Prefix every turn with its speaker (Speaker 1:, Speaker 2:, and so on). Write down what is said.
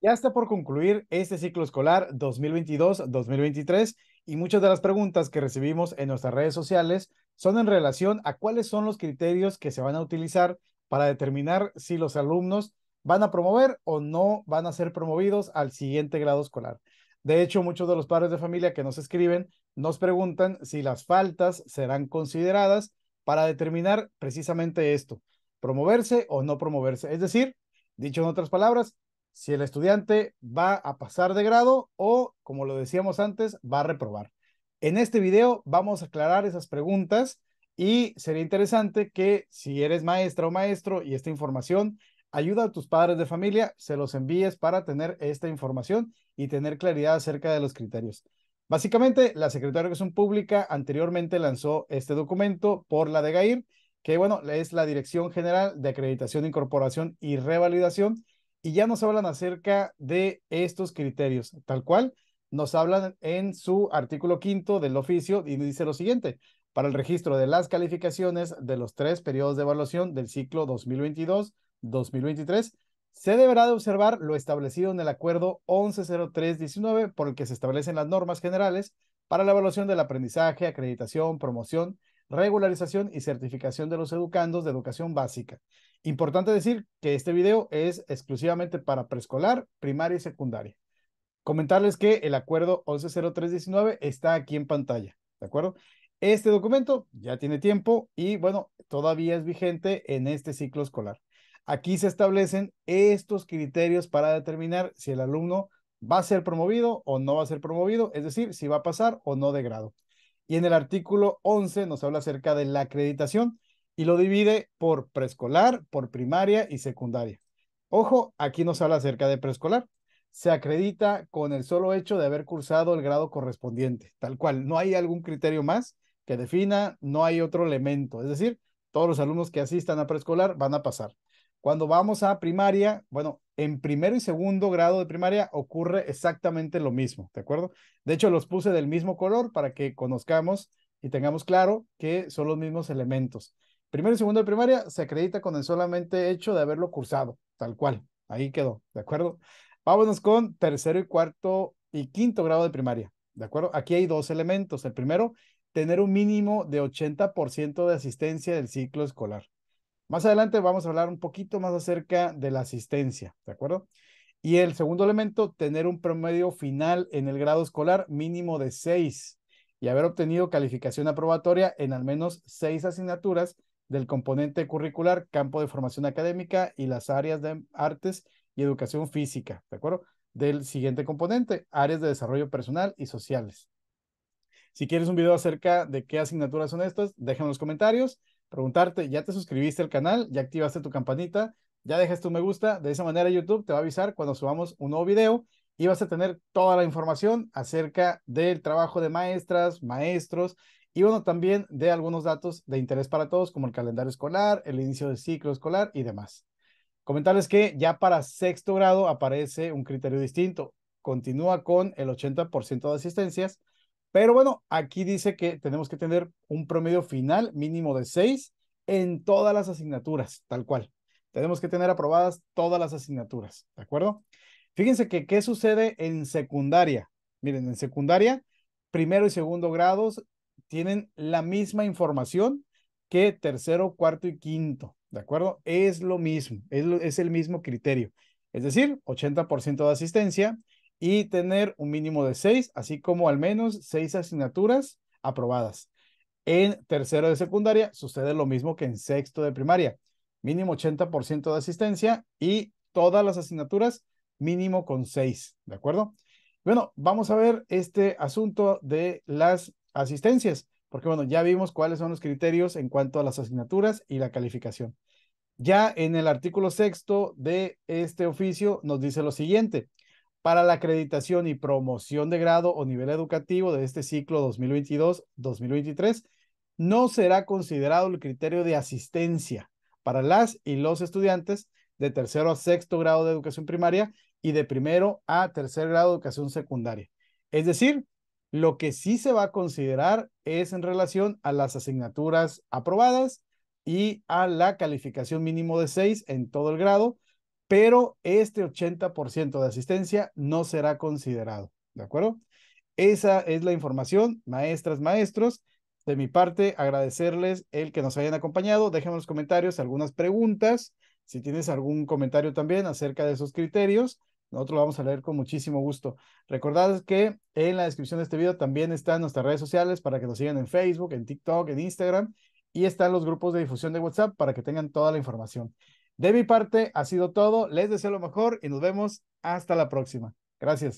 Speaker 1: Ya está por concluir este ciclo escolar 2022-2023 y muchas de las preguntas que recibimos en nuestras redes sociales son en relación a cuáles son los criterios que se van a utilizar para determinar si los alumnos van a promover o no van a ser promovidos al siguiente grado escolar. De hecho, muchos de los padres de familia que nos escriben nos preguntan si las faltas serán consideradas para determinar precisamente esto, promoverse o no promoverse. Es decir, dicho en otras palabras, si el estudiante va a pasar de grado o, como lo decíamos antes, va a reprobar. En este video vamos a aclarar esas preguntas y sería interesante que si eres maestra o maestro y esta información ayuda a tus padres de familia, se los envíes para tener esta información y tener claridad acerca de los criterios. Básicamente, la Secretaría de Educación Pública anteriormente lanzó este documento por la de GAIR, que bueno, es la Dirección General de Acreditación, Incorporación y Revalidación, y ya nos hablan acerca de estos criterios, tal cual nos hablan en su artículo quinto del oficio y dice lo siguiente, para el registro de las calificaciones de los tres periodos de evaluación del ciclo 2022-2023, se deberá de observar lo establecido en el acuerdo 110319 por el que se establecen las normas generales para la evaluación del aprendizaje, acreditación, promoción, regularización y certificación de los educandos de educación básica. Importante decir que este video es exclusivamente para preescolar, primaria y secundaria. Comentarles que el acuerdo 110319 está aquí en pantalla, ¿de acuerdo? Este documento ya tiene tiempo y bueno, todavía es vigente en este ciclo escolar. Aquí se establecen estos criterios para determinar si el alumno va a ser promovido o no va a ser promovido, es decir, si va a pasar o no de grado. Y en el artículo 11 nos habla acerca de la acreditación y lo divide por preescolar, por primaria y secundaria. Ojo, aquí nos habla acerca de preescolar. Se acredita con el solo hecho de haber cursado el grado correspondiente, tal cual. No hay algún criterio más que defina, no hay otro elemento. Es decir, todos los alumnos que asistan a preescolar van a pasar. Cuando vamos a primaria, bueno, en primero y segundo grado de primaria ocurre exactamente lo mismo, ¿de acuerdo? De hecho, los puse del mismo color para que conozcamos y tengamos claro que son los mismos elementos. Primero y segundo de primaria se acredita con el solamente hecho de haberlo cursado, tal cual. Ahí quedó, ¿de acuerdo? Vámonos con tercero y cuarto y quinto grado de primaria, ¿de acuerdo? Aquí hay dos elementos. El primero, tener un mínimo de 80% de asistencia del ciclo escolar. Más adelante vamos a hablar un poquito más acerca de la asistencia, ¿de acuerdo? Y el segundo elemento, tener un promedio final en el grado escolar mínimo de 6 y haber obtenido calificación aprobatoria en al menos seis asignaturas del componente curricular, campo de formación académica y las áreas de artes y educación física, ¿de acuerdo? Del siguiente componente, áreas de desarrollo personal y sociales. Si quieres un video acerca de qué asignaturas son estas, déjame en los comentarios preguntarte, ¿ya te suscribiste al canal? ¿Ya activaste tu campanita? ¿Ya dejaste un me gusta? De esa manera YouTube te va a avisar cuando subamos un nuevo video y vas a tener toda la información acerca del trabajo de maestras, maestros y bueno, también de algunos datos de interés para todos como el calendario escolar, el inicio del ciclo escolar y demás. Comentarles que ya para sexto grado aparece un criterio distinto. Continúa con el 80% de asistencias, pero bueno, aquí dice que tenemos que tener un promedio final mínimo de 6 en todas las asignaturas, tal cual. Tenemos que tener aprobadas todas las asignaturas, ¿de acuerdo? Fíjense que qué sucede en secundaria. Miren, en secundaria, primero y segundo grados tienen la misma información que tercero, cuarto y quinto, ¿de acuerdo? Es lo mismo, es, es el mismo criterio. Es decir, 80% de asistencia y tener un mínimo de seis, así como al menos seis asignaturas aprobadas. En tercero de secundaria sucede lo mismo que en sexto de primaria, mínimo 80% de asistencia y todas las asignaturas mínimo con seis, ¿de acuerdo? Bueno, vamos a ver este asunto de las asistencias, porque bueno, ya vimos cuáles son los criterios en cuanto a las asignaturas y la calificación. Ya en el artículo sexto de este oficio nos dice lo siguiente, para la acreditación y promoción de grado o nivel educativo de este ciclo 2022-2023, no será considerado el criterio de asistencia para las y los estudiantes de tercero a sexto grado de educación primaria y de primero a tercer grado de educación secundaria. Es decir, lo que sí se va a considerar es en relación a las asignaturas aprobadas y a la calificación mínimo de seis en todo el grado, pero este 80% de asistencia no será considerado, ¿de acuerdo? Esa es la información, maestras, maestros. De mi parte, agradecerles el que nos hayan acompañado. Déjenme en los comentarios algunas preguntas. Si tienes algún comentario también acerca de esos criterios, nosotros lo vamos a leer con muchísimo gusto. Recordad que en la descripción de este video también están nuestras redes sociales para que nos sigan en Facebook, en TikTok, en Instagram y están los grupos de difusión de WhatsApp para que tengan toda la información. De mi parte, ha sido todo. Les deseo lo mejor y nos vemos hasta la próxima. Gracias.